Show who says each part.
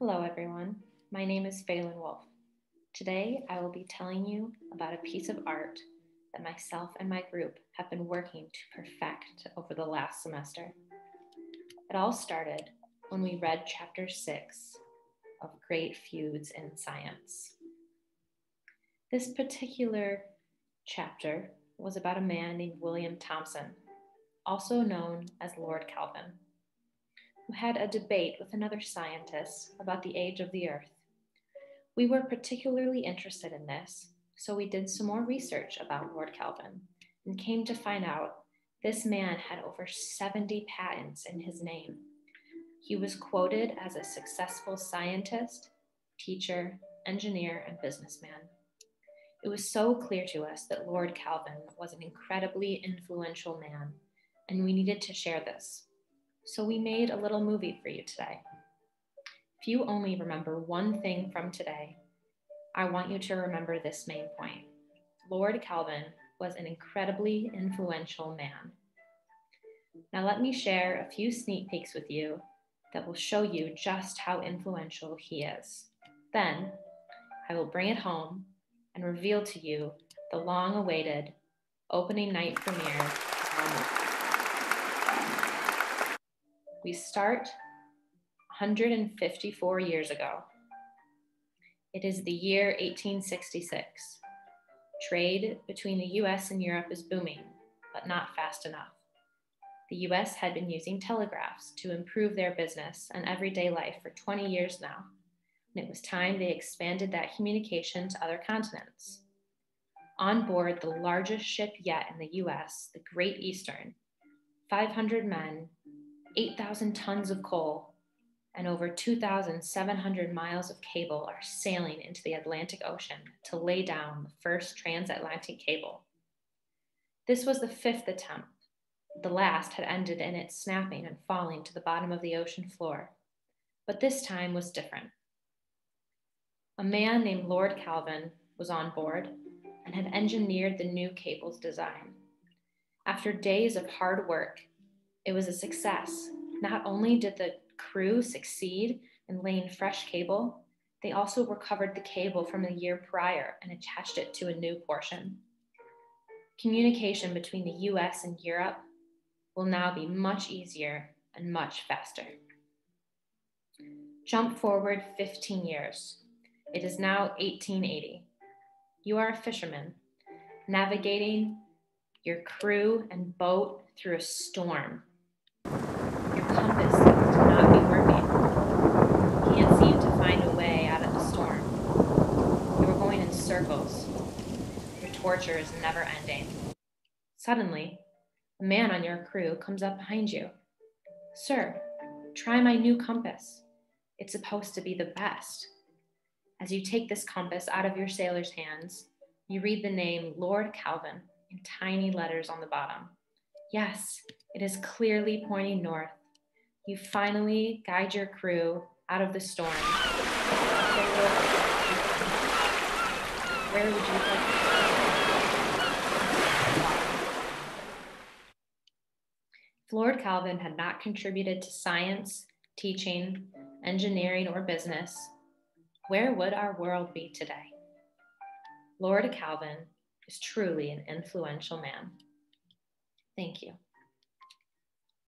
Speaker 1: Hello, everyone. My name is Phelan Wolf. Today, I will be telling you about a piece of art that myself and my group have been working to perfect over the last semester. It all started when we read chapter six of Great Feuds in Science. This particular chapter was about a man named William Thomson, also known as Lord Kelvin who had a debate with another scientist about the age of the Earth. We were particularly interested in this, so we did some more research about Lord Kelvin and came to find out this man had over 70 patents in his name. He was quoted as a successful scientist, teacher, engineer, and businessman. It was so clear to us that Lord Kelvin was an incredibly influential man, and we needed to share this. So we made a little movie for you today. If you only remember one thing from today, I want you to remember this main point. Lord Kelvin was an incredibly influential man. Now, let me share a few sneak peeks with you that will show you just how influential he is. Then, I will bring it home and reveal to you the long awaited opening night premiere we start 154 years ago. It is the year 1866. Trade between the US and Europe is booming, but not fast enough. The US had been using telegraphs to improve their business and everyday life for 20 years now, and it was time they expanded that communication to other continents. On board the largest ship yet in the US, the Great Eastern, 500 men 8,000 tons of coal and over 2,700 miles of cable are sailing into the Atlantic Ocean to lay down the first transatlantic cable. This was the fifth attempt. The last had ended in it snapping and falling to the bottom of the ocean floor. But this time was different. A man named Lord Kelvin was on board and had engineered the new cable's design. After days of hard work, it was a success. Not only did the crew succeed in laying fresh cable, they also recovered the cable from the year prior and attached it to a new portion. Communication between the US and Europe will now be much easier and much faster. Jump forward 15 years. It is now 1880. You are a fisherman navigating your crew and boat through a storm compass seems to not be working. You can't seem to find a way out of the storm. You are going in circles. Your torture is never ending. Suddenly, a man on your crew comes up behind you. Sir, try my new compass. It's supposed to be the best. As you take this compass out of your sailor's hands, you read the name Lord Kelvin in tiny letters on the bottom. Yes, it is clearly pointing north you finally guide your crew out of the storm. Where would you If Lord Kelvin had not contributed to science, teaching, engineering, or business, where would our world be today? Lord Kelvin is truly an influential man. Thank you.